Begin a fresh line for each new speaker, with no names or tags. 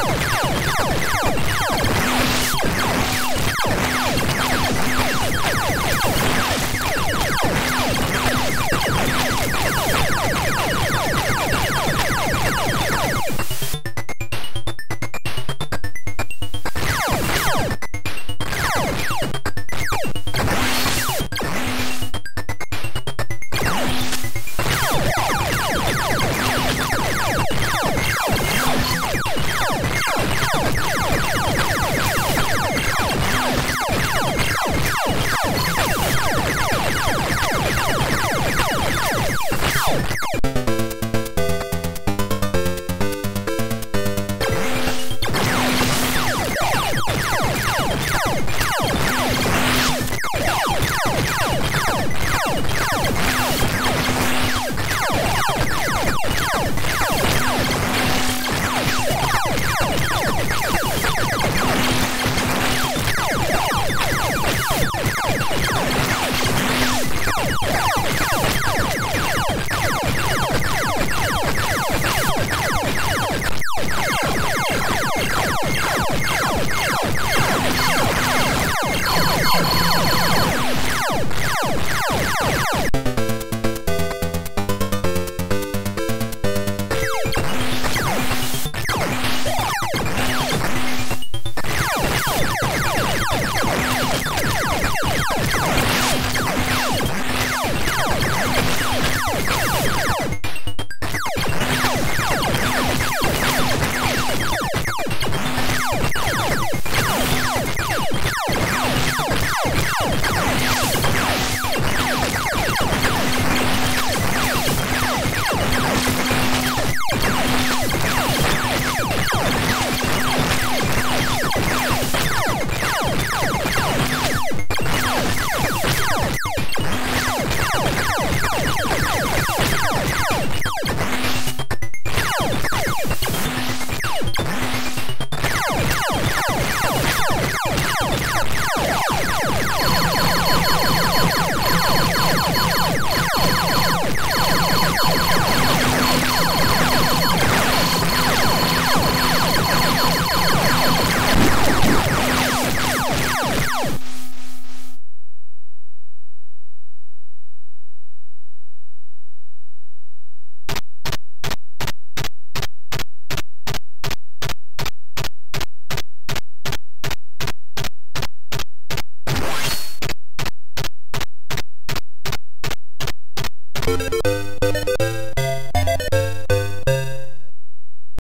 Go! Go! Go! Go! Go!
Oh, my God.